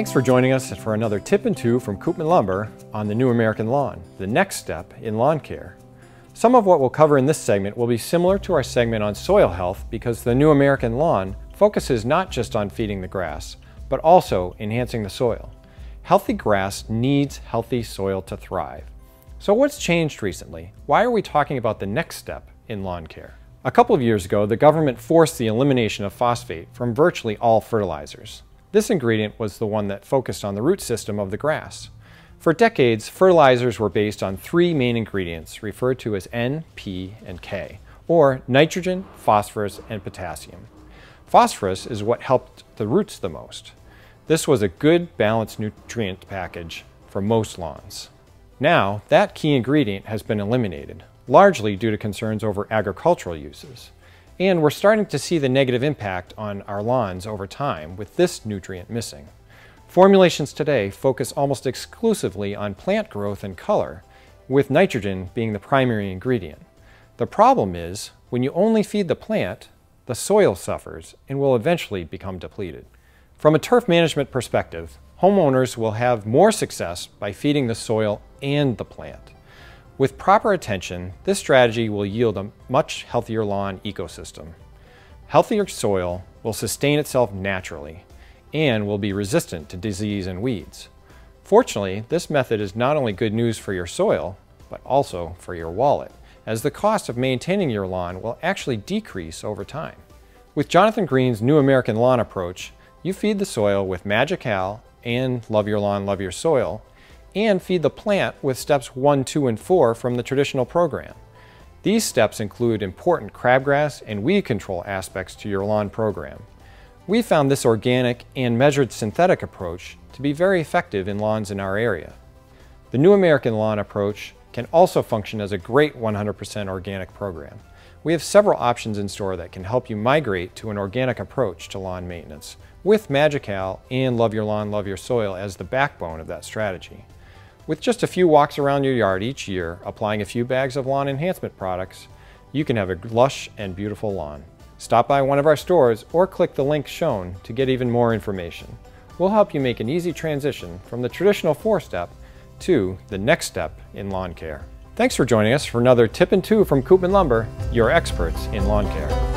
Thanks for joining us for another tip and two from Koopman Lumber on the New American Lawn, the next step in lawn care. Some of what we'll cover in this segment will be similar to our segment on soil health because the New American Lawn focuses not just on feeding the grass, but also enhancing the soil. Healthy grass needs healthy soil to thrive. So what's changed recently? Why are we talking about the next step in lawn care? A couple of years ago, the government forced the elimination of phosphate from virtually all fertilizers. This ingredient was the one that focused on the root system of the grass. For decades, fertilizers were based on three main ingredients referred to as N, P, and K, or nitrogen, phosphorus, and potassium. Phosphorus is what helped the roots the most. This was a good balanced nutrient package for most lawns. Now, that key ingredient has been eliminated, largely due to concerns over agricultural uses. And we're starting to see the negative impact on our lawns over time with this nutrient missing. Formulations today focus almost exclusively on plant growth and color, with nitrogen being the primary ingredient. The problem is, when you only feed the plant, the soil suffers and will eventually become depleted. From a turf management perspective, homeowners will have more success by feeding the soil and the plant. With proper attention, this strategy will yield a much healthier lawn ecosystem. Healthier soil will sustain itself naturally and will be resistant to disease and weeds. Fortunately, this method is not only good news for your soil, but also for your wallet, as the cost of maintaining your lawn will actually decrease over time. With Jonathan Green's New American Lawn approach, you feed the soil with Mag-I-Cal and Love Your Lawn, Love Your Soil, and feed the plant with steps 1, 2, and 4 from the traditional program. These steps include important crabgrass and weed control aspects to your lawn program. We found this organic and measured synthetic approach to be very effective in lawns in our area. The New American Lawn approach can also function as a great 100% organic program. We have several options in store that can help you migrate to an organic approach to lawn maintenance, with Mag-I-Cal and Love Your Lawn, Love Your Soil as the backbone of that strategy. With just a few walks around your yard each year, applying a few bags of lawn enhancement products, you can have a lush and beautiful lawn. Stop by one of our stores or click the link shown to get even more information. We'll help you make an easy transition from the traditional four-step to the next step in lawn care. Thanks for joining us for another tip and two from Koopman Lumber, your experts in lawn care.